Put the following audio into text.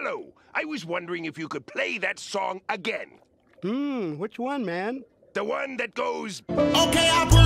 Hello. I was wondering if you could play that song again. Hmm, which one, man? The one that goes... Okay, I'll.